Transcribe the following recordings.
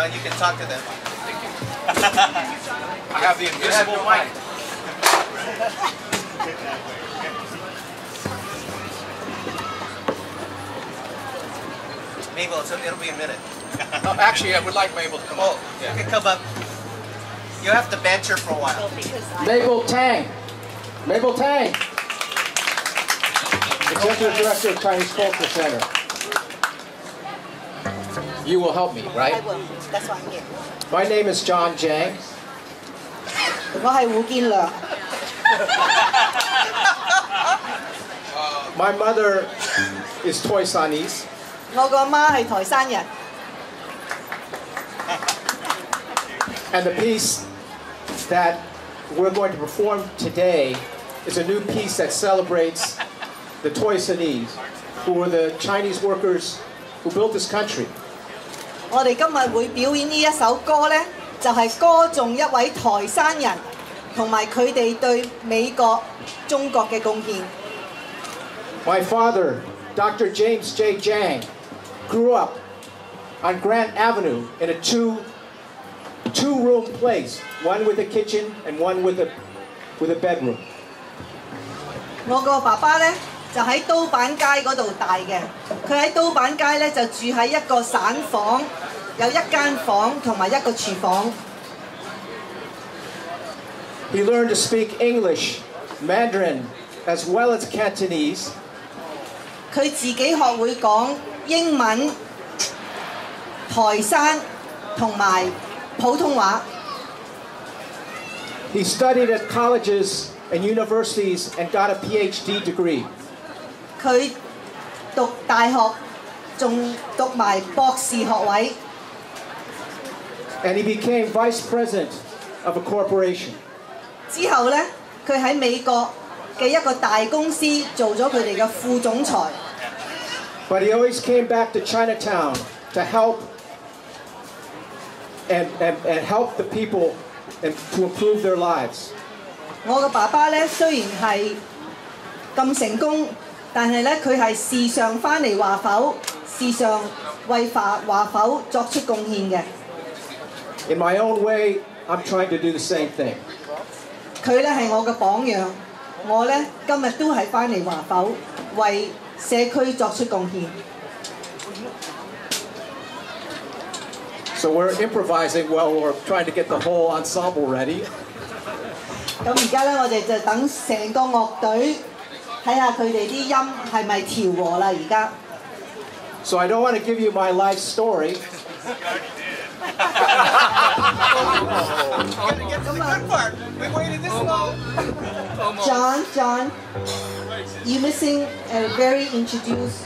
Jon, you can talk to them. I have the invisible mic. Mabel, it's, it'll be a minute. Uh, actually, I would like Mabel to come Oh, up. you can come up. You have to banter for a while. Mabel Teng. Mabel Teng. Executive Director of Chinese Culture Center. You will help me, right? I will. That's why I'm here. My name is Jon Jang. My mother is Toisanese. And the piece that we're going to perform today is a new piece that celebrates the Toisanese, who were the Chinese workers who built this country. 我哋今日會表演呢一首歌呢，就係、歌頌一位台山人同埋佢哋對美國、中國嘅貢獻。My father, Dr. James J. Jang, grew up on Grant Avenue in a two two room place, one with a kitchen and one with a with a bedroom. 我個爸爸咧，就喺刀板街嗰度大嘅，佢喺刀板街咧，就住喺一個散房，有一间房同埋一个厨房。 He learned to speak English, Mandarin, as well as Cantonese, 佢自己学会讲英文、台山同埋普通话。 He studied at colleges and universities and got a PhD degree. 佢读大学，仲读埋博士学位。 And he became vice president of a corporation. 之后呢，佢喺美国嘅一个大公司做咗佢哋嘅副总裁。 But he always came back to Chinatown to help and, and, and help the people and to improve their lives. 我嘅爸爸呢，虽然系咁成功，但系呢，佢系时常翻嚟华埠，时常为华华埠作出贡献嘅。 In my own way, I'm trying to do the same thing. 佢呢系我嘅榜样，我呢，今日都系翻嚟华埠，为社区作出贡献。 So we're improvising while we're trying to get the whole ensemble ready. 咁而家咧，我哋就等成个乐队睇下佢哋啲音系咪调和啦。而家 So I don't want to give you my life story, We're gonna get to Jon, Jon, you're missing a very introduced,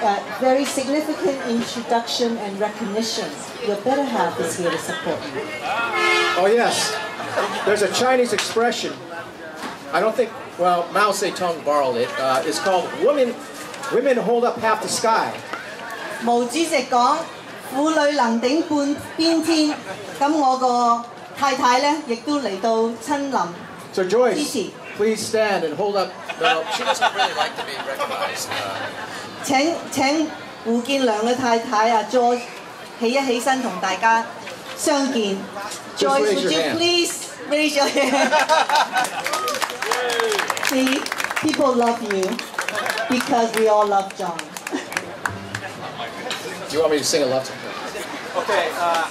uh, very significant introduction and recognition. Your better half is here to support you. Oh yes, there's a Chinese expression. I don't think, well, Mao Zedong borrowed it. Uh, it's called women, women hold up half the sky. 毛主席講妇女能顶半边天。咁我个太太咧，亦都嚟到亲临。 So, Joyce, Gigi. please stand and hold up. No, She doesn't really like to be recognized. Uh, 请请胡建良嘅太太啊，Joyce 起一起身同大家相见。 Just Joyce, raise would your you hand. please raise your hand? See, people love you because we all love John. do you want me to sing a love song? Okay, uh,